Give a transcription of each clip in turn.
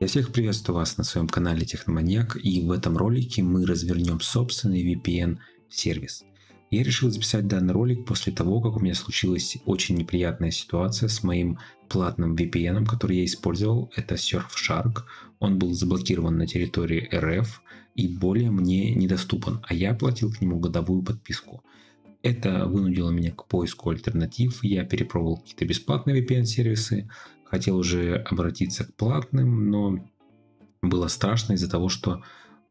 Я всех приветствую вас на своем канале Техноманьяк, и в этом ролике мы развернем собственный VPN-сервис. Я решил записать данный ролик после того, как у меня случилась очень неприятная ситуация с моим платным VPN, который я использовал. Это Surfshark. Он был заблокирован на территории РФ и более мне недоступен, а я платил к нему годовую подписку. Это вынудило меня к поиску альтернатив. Я перепробовал какие-то бесплатные VPN-сервисы, хотел уже обратиться к платным, но было страшно из-за того, что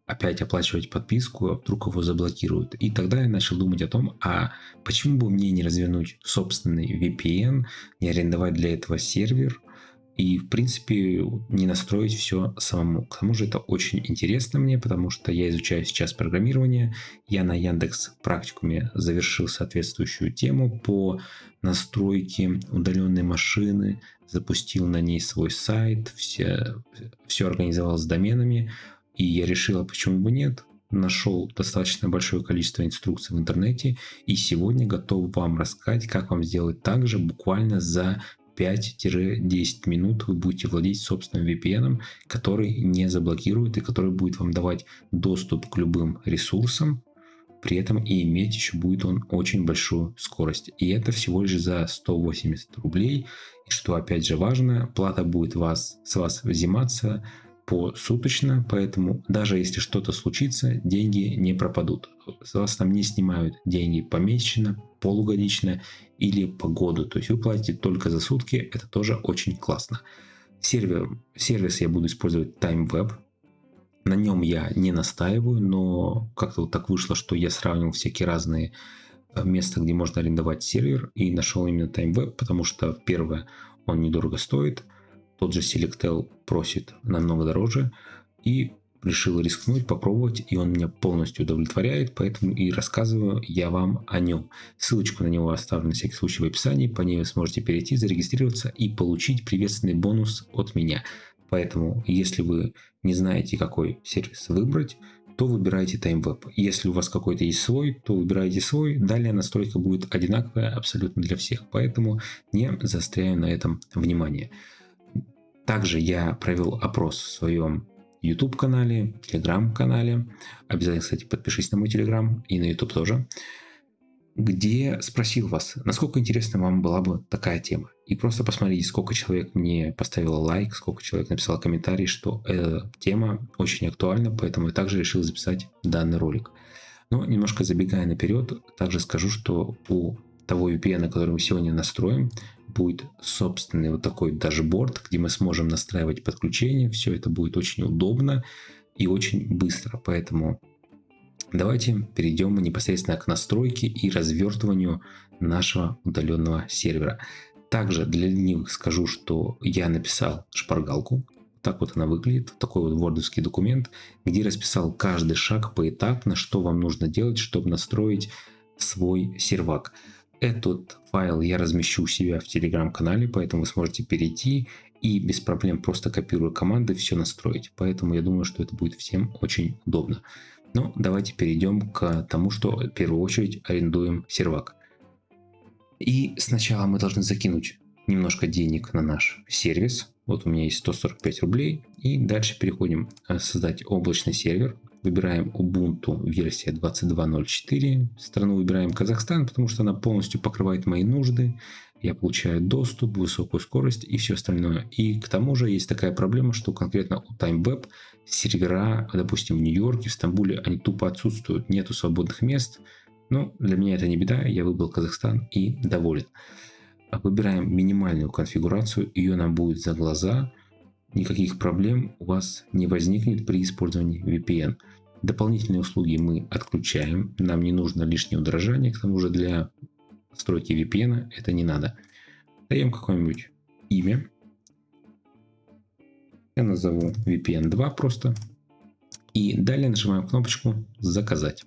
опять оплачивать подписку, а вдруг его заблокируют. И тогда я начал думать о том, а почему бы мне не развернуть собственный VPN, не арендовать для этого сервер, и, в принципе, не настроить все самому. К тому же это очень интересно мне, потому что я изучаю сейчас программирование. Я на Яндекс практикуме завершил соответствующую тему по настройке удаленной машины, запустил на ней свой сайт, все, все организовал с доменами, и я решил, а почему бы нет, нашел достаточно большое количество инструкций в интернете и сегодня готов вам рассказать, как вам сделать так же буквально за 5-10 минут вы будете владеть собственным VPN, который не заблокирует и который будет вам давать доступ к любым ресурсам, при этом и иметь еще будет он очень большую скорость. И это всего лишь за 180 рублей. И что опять же важно, плата будет вас, с вас взиматься посуточно, поэтому даже если что-то случится, деньги не пропадут. С вас там не снимают деньги помесячно, полугодично или по году. То есть вы платите только за сутки, это тоже очень классно. Сервер, сервис я буду использовать TimeWeb. На нем я не настаиваю, но как-то вот так вышло, что я сравнил всякие разные э, места, где можно арендовать сервер, и нашел именно TimeWeb, потому что, первое, он недорого стоит, тот же Selectel просит намного дороже, и решил рискнуть, попробовать, и он меня полностью удовлетворяет, поэтому и рассказываю я вам о нем. Ссылочку на него оставлю на всякий случай в описании, по ней вы сможете перейти, зарегистрироваться и получить приветственный бонус от меня. Поэтому, если вы не знаете, какой сервис выбрать, то выбирайте TimeWeb. Если у вас какой-то есть свой, то выбирайте свой. Далее настройка будет одинаковая абсолютно для всех, поэтому не заостряю на этом внимание. Также я провел опрос в своем YouTube канале, Telegram канале. Обязательно, кстати, подпишись на мой Telegram и на YouTube тоже. Где спросил вас, насколько интересна вам была бы такая тема. И просто посмотрите, сколько человек мне поставило лайк, сколько человек написал комментарий, что эта тема очень актуальна, поэтому я также решил записать данный ролик. Но немножко забегая наперед, также скажу, что у того VPN, который мы сегодня настроим, будет собственный вот такой дашборд, где мы сможем настраивать подключение. Все это будет очень удобно и очень быстро. Поэтому давайте перейдем непосредственно к настройке и развертыванию нашего удаленного сервера. Также для ленивых скажу, что я написал шпаргалку. Так вот она выглядит, такой вот вордовский документ, где расписал каждый шаг поэтапно, что вам нужно делать, чтобы настроить свой сервак. Этот файл я размещу у себя в телеграм-канале, поэтому вы сможете перейти и без проблем просто копируя команды все настроить. Поэтому я думаю, что это будет всем очень удобно. Но давайте перейдем к тому, что в первую очередь арендуем сервак. И сначала мы должны закинуть немножко денег на наш сервис. Вот у меня есть 145 рублей. И дальше переходим э, создать облачный сервер. Выбираем Ubuntu версия 22.04. Страну выбираем Казахстан, потому что она полностью покрывает мои нужды. Я получаю доступ, высокую скорость и все остальное. И к тому же есть такая проблема, что конкретно у TimeWeb сервера, допустим, в Нью-Йорке, в Стамбуле, они тупо отсутствуют, нету свободных мест. Но для меня это не беда, я выбрал Казахстан и доволен. Выбираем минимальную конфигурацию, ее нам будет за глаза никаких проблем у вас не возникнет при использовании VPN. Дополнительные услуги мы отключаем, нам не нужно лишнее удорожание, к тому же для стройки VPN это не надо. Даем какое-нибудь имя. Я назову VPN 2 просто. И далее нажимаем кнопочку «Заказать».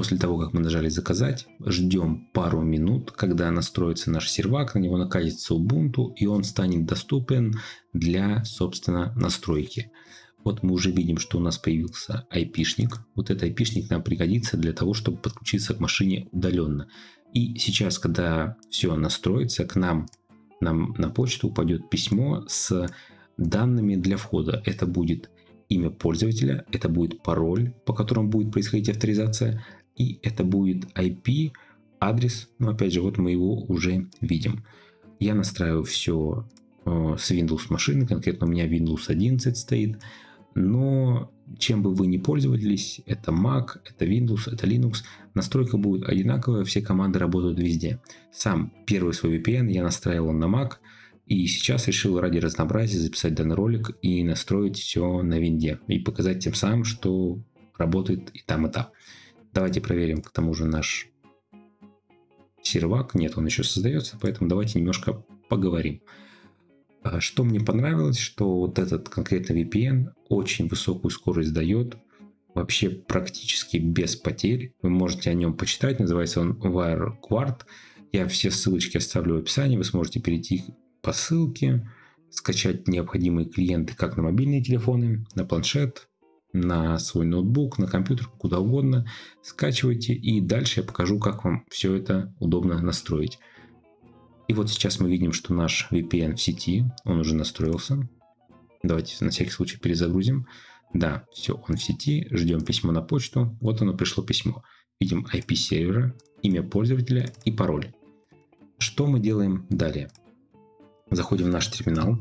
После того, как мы нажали «Заказать», ждем пару минут, когда настроится наш сервак, на него накатится Ubuntu, и он станет доступен для, собственно, настройки. Вот мы уже видим, что у нас появился IP-шник. Вот этот IP-шник нам пригодится для того, чтобы подключиться к машине удаленно. И сейчас, когда все настроится, к нам нам на почту упадет письмо с данными для входа. Это будет имя пользователя, это будет пароль, по которому будет происходить авторизация, и это будет IP, адрес. Но опять же, вот мы его уже видим. Я настраиваю все э, с Windows машины, конкретно у меня Windows 11 стоит. Но чем бы вы ни пользовались, это Mac, это Windows, это Linux, настройка будет одинаковая, все команды работают везде. Сам первый свой VPN я настраивал на Mac, и сейчас решил ради разнообразия записать данный ролик и настроить все на винде. И показать тем самым, что работает и там, и там. Давайте проверим к тому же наш сервак. Нет, он еще создается, поэтому давайте немножко поговорим. А, что мне понравилось, что вот этот конкретно VPN очень высокую скорость дает, вообще практически без потерь. Вы можете о нем почитать, называется он WireGuard. Я все ссылочки оставлю в описании, вы сможете перейти по ссылке, скачать необходимые клиенты как на мобильные телефоны, на планшет, на свой ноутбук, на компьютер, куда угодно. Скачивайте и дальше я покажу, как вам все это удобно настроить. И вот сейчас мы видим, что наш VPN в сети, он уже настроился. Давайте на всякий случай перезагрузим. Да, все, он в сети, ждем письмо на почту. Вот оно пришло письмо. Видим IP сервера, имя пользователя и пароль. Что мы делаем далее? Заходим в наш терминал.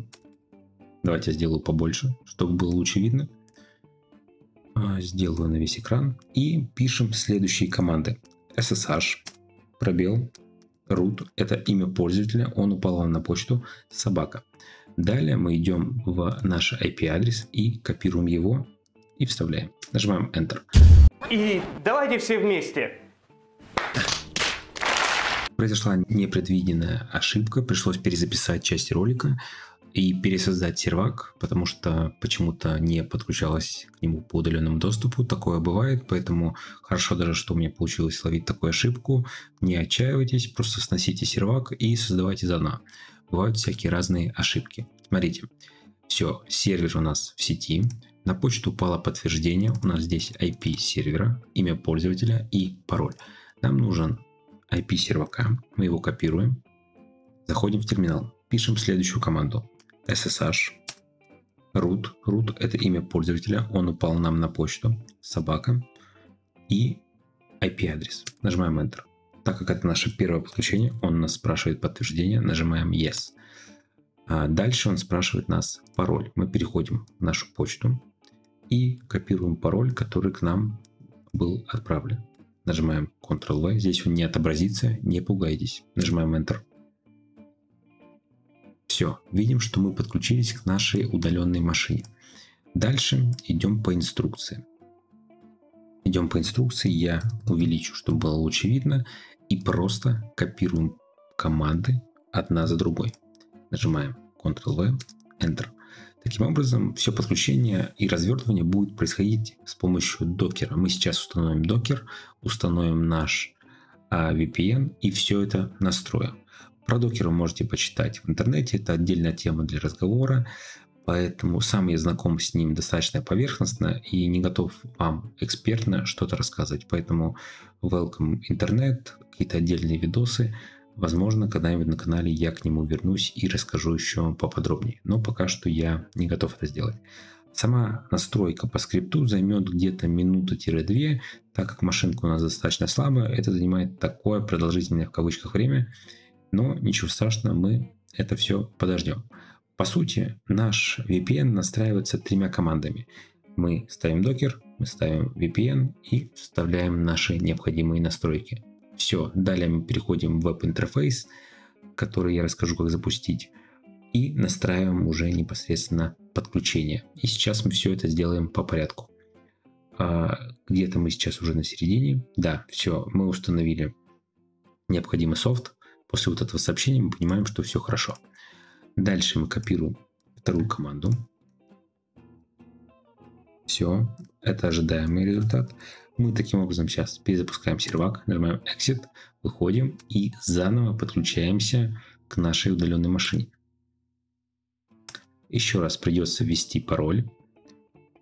Давайте я сделаю побольше, чтобы было лучше видно. А, сделаю на весь экран. И пишем следующие команды. SSH, пробел, root – это имя пользователя, он упал вам на почту собака. Далее мы идем в наш IP-адрес и копируем его и вставляем. Нажимаем Enter. И давайте все вместе. Произошла непредвиденная ошибка, пришлось перезаписать часть ролика и пересоздать сервак, потому что почему-то не подключалось к нему по удаленному доступу. Такое бывает, поэтому хорошо даже, что у меня получилось словить такую ошибку. Не отчаивайтесь, просто сносите сервак и создавайте заново. Бывают всякие разные ошибки. Смотрите, все, сервер у нас в сети, на почту упало подтверждение, у нас здесь IP сервера, имя пользователя и пароль. Нам нужен IP сервака, мы его копируем, заходим в терминал, пишем следующую команду SSH, root, root это имя пользователя, он упал нам на почту, собака и IP-адрес. Нажимаем Enter. Так как это наше первое подключение, он нас спрашивает подтверждение, нажимаем Yes. А дальше он спрашивает нас пароль. Мы переходим в нашу почту и копируем пароль, который к нам был отправлен. Нажимаем Ctrl-V, здесь он не отобразится, не пугайтесь. Нажимаем Enter. Все, видим, что мы подключились к нашей удаленной машине. Дальше идем по инструкции. Идем по инструкции, я увеличу, чтобы было лучше видно, и просто копируем команды одна за другой. Нажимаем Ctrl-V, Enter. Таким образом, все подключение и развертывание будет происходить с помощью докера. Мы сейчас установим докер, установим наш а, VPN и все это настроим. Про докер вы можете почитать в интернете, это отдельная тема для разговора, поэтому сам я знаком с ним достаточно поверхностно и не готов вам экспертно что-то рассказывать. Поэтому welcome интернет, какие-то отдельные видосы. Возможно, когда-нибудь на канале я к нему вернусь и расскажу еще поподробнее. Но пока что я не готов это сделать. Сама настройка по скрипту займет где-то минуту-две, так как машинка у нас достаточно слабая, это занимает такое продолжительное в кавычках время, но ничего страшного, мы это все подождем. По сути, наш VPN настраивается тремя командами. Мы ставим докер, мы ставим VPN и вставляем наши необходимые настройки. Все, далее мы переходим в веб-интерфейс, который я расскажу, как запустить, и настраиваем уже непосредственно подключение. И сейчас мы все это сделаем по порядку. А, где-то мы сейчас уже на середине. Да, все, мы установили необходимый софт, После вот этого сообщения мы понимаем, что все хорошо. Дальше мы копируем вторую команду. Все, это ожидаемый результат. Мы таким образом сейчас перезапускаем сервак, нажимаем Exit, выходим и заново подключаемся к нашей удаленной машине. Еще раз придется ввести пароль.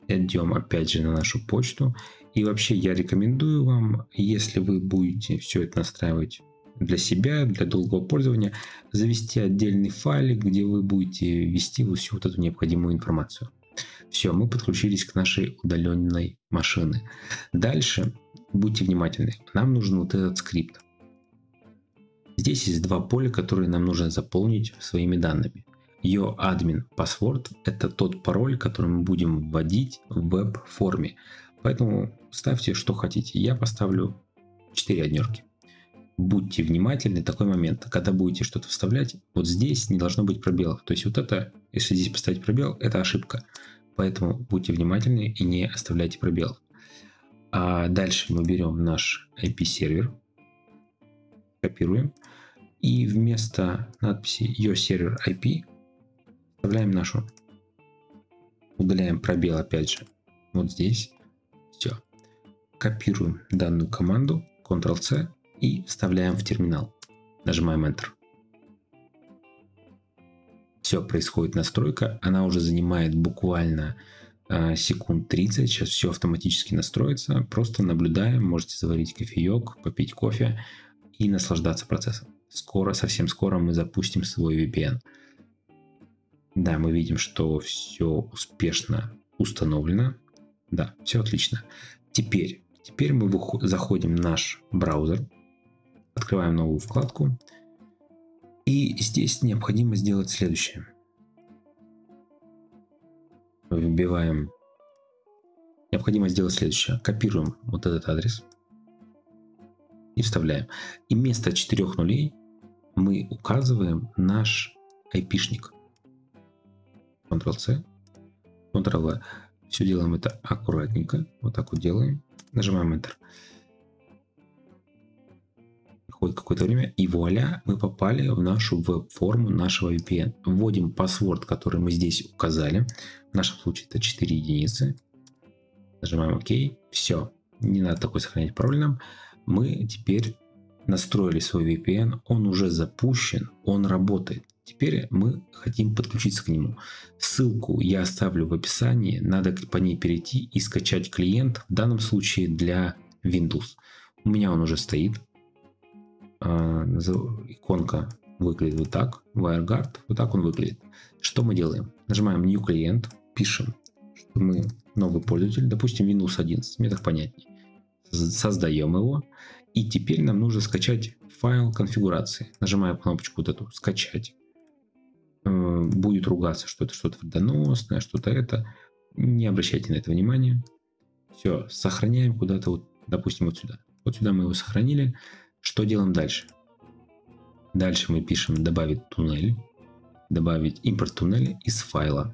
Идем опять же на нашу почту. И вообще я рекомендую вам, если вы будете все это настраивать для себя, для долгого пользования, завести отдельный файлик, где вы будете ввести всю вот эту необходимую информацию. Все, мы подключились к нашей удаленной машины. Дальше, будьте внимательны, нам нужен вот этот скрипт. Здесь есть два поля, которые нам нужно заполнить своими данными. Ее админ password – это тот пароль, который мы будем вводить в веб-форме. Поэтому ставьте, что хотите. Я поставлю 4 однерки. Будьте внимательны, такой момент, когда будете что-то вставлять, вот здесь не должно быть пробелов. То есть вот это, если здесь поставить пробел, это ошибка. Поэтому будьте внимательны и не оставляйте пробелов. А дальше мы берем наш IP-сервер, копируем, и вместо надписи Your Server IP вставляем нашу, удаляем пробел опять же, вот здесь, все. Копируем данную команду, Ctrl-C и вставляем в терминал. Нажимаем Enter. Все, происходит настройка, она уже занимает буквально э, секунд 30, сейчас все автоматически настроится, просто наблюдаем, можете заварить кофеек, попить кофе и наслаждаться процессом. Скоро, совсем скоро мы запустим свой VPN. Да, мы видим, что все успешно установлено. Да, все отлично. Теперь, теперь мы заходим в наш браузер, открываем новую вкладку. И здесь необходимо сделать следующее. Вбиваем. Необходимо сделать следующее. Копируем вот этот адрес и вставляем. И вместо четырех нулей мы указываем наш айпишник. Ctrl-C, Ctrl-V. Все делаем это аккуратненько. Вот так вот делаем. Нажимаем Enter. Какое-то время, и вуаля, мы попали в нашу веб-форму нашего VPN. Вводим паспорт, который мы здесь указали. В нашем случае это 4 единицы. Нажимаем ОК. Все. Не надо такой сохранять пароль нам. Мы теперь настроили свой VPN, он уже запущен, он работает. Теперь мы хотим подключиться к нему. Ссылку я оставлю в описании, надо по ней перейти и скачать клиент, в данном случае для Windows. У меня он уже стоит. А, иконка выглядит вот так, WireGuard, вот так он выглядит. Что мы делаем? Нажимаем New клиент, пишем, что мы новый пользователь, допустим Windows 11, мне так понятнее. Создаем его, и теперь нам нужно скачать файл конфигурации. Нажимаем кнопочку вот эту «Скачать». Э, будет ругаться, что это что-то вредоносное, что-то это. Не обращайте на это внимания. Все, сохраняем куда-то, вот, допустим, вот сюда. Вот сюда мы его сохранили. Что делаем дальше? Дальше мы пишем «Добавить туннель», добавить импорт туннеля из файла.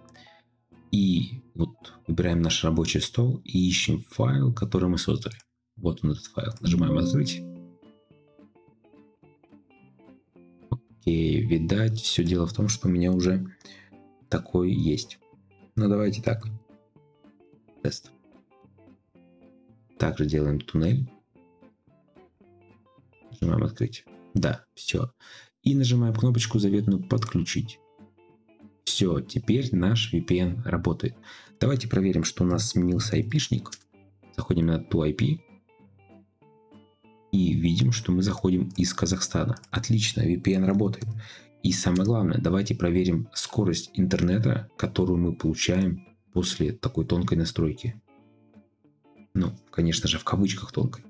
И вот выбираем наш рабочий стол и ищем файл, который мы создали. Вот он этот файл. Нажимаем открыть. Окей, видать, все дело в том, что у меня уже такой есть. Ну давайте так. Тест. Также делаем туннель. Нажимаем открыть. Да, все. И нажимаем кнопочку заветную подключить. Все, теперь наш VPN работает. Давайте проверим, что у нас сменился IP-шник. Заходим на ту IP и видим, что мы заходим из Казахстана. Отлично, VPN работает. И самое главное, давайте проверим скорость интернета, которую мы получаем после такой тонкой настройки. Ну, конечно же, в кавычках тонкой.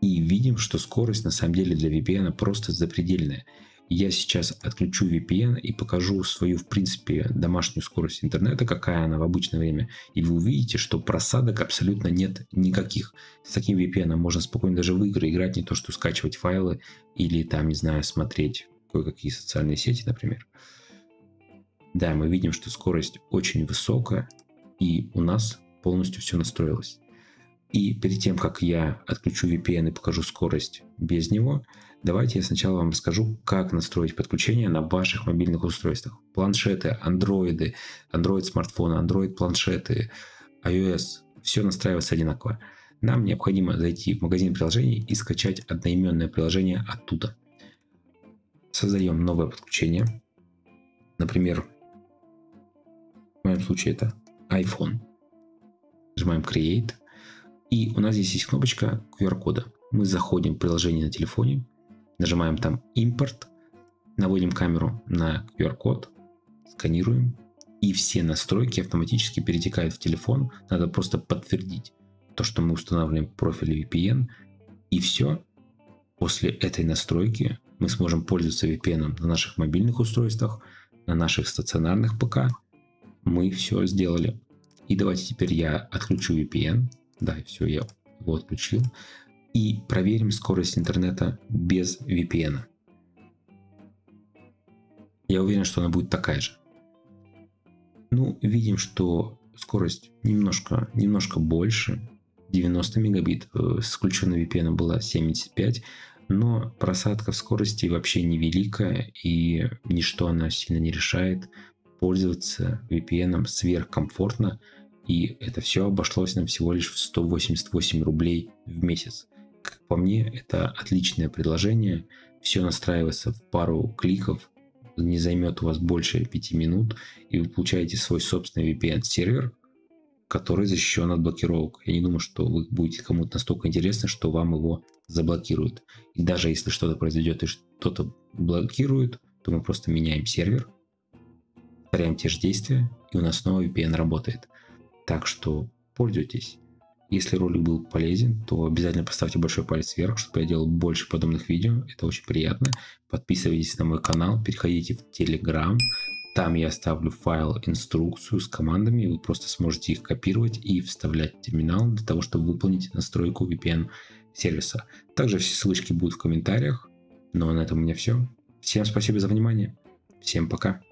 И видим, что скорость на самом деле для VPN просто запредельная. Я сейчас отключу VPN и покажу свою, в принципе, домашнюю скорость интернета, какая она в обычное время. И вы увидите, что просадок абсолютно нет никаких. С таким VPN можно спокойно даже в игры играть, не то что скачивать файлы или там, не знаю, смотреть кое-какие социальные сети, например. Да, мы видим, что скорость очень высокая, и у нас полностью все настроилось. И перед тем, как я отключу VPN и покажу скорость без него, давайте я сначала вам расскажу, как настроить подключение на ваших мобильных устройствах. Планшеты, андроиды, Android смартфоны, Android планшеты, iOS, все настраивается одинаково. Нам необходимо зайти в магазин приложений и скачать одноименное приложение оттуда. Создаем новое подключение. Например, в моем случае это iPhone. Нажимаем Create. И у нас здесь есть кнопочка QR-кода. мы заходим в приложение на телефоне, нажимаем там импорт, наводим камеру на QR-код, сканируем, и все настройки автоматически перетекают в телефон. Надо просто подтвердить то, что мы устанавливаем профиль VPN, и все. После этой настройки мы сможем пользоваться VPN на наших мобильных устройствах, на наших стационарных ПК. Мы все сделали. И давайте теперь я отключу VPN. Да, все, я его отключил. И проверим скорость интернета без VPN. Я уверен, что она будет такая же. Ну, видим, что скорость немножко, немножко больше. 90 мегабит, э, с включенным VPN была 75, но просадка в скорости вообще невеликая, и ничто она сильно не решает. Пользоваться VPN сверхкомфортно, и это все обошлось нам всего лишь в 188 рублей в месяц. Как по мне, это отличное предложение. Все настраивается в пару кликов, не займет у вас больше 5 минут, и вы получаете свой собственный VPN-сервер, который защищен от блокировок. Я не думаю, что вы будете кому-то настолько интересно, что вам его заблокируют. И даже если что-то произойдет и что-то блокирует, то мы просто меняем сервер, повторяем те же действия, и у нас снова VPN работает. Так что пользуйтесь. Если ролик был полезен, то обязательно поставьте большой палец вверх, чтобы я делал больше подобных видео. Это очень приятно. Подписывайтесь на мой канал, переходите в Telegram. Там я оставлю файл, инструкцию с командами. Вы просто сможете их копировать и вставлять в терминал для того, чтобы выполнить настройку VPN сервиса. Также все ссылочки будут в комментариях. Ну а на этом у меня все. Всем спасибо за внимание. Всем пока.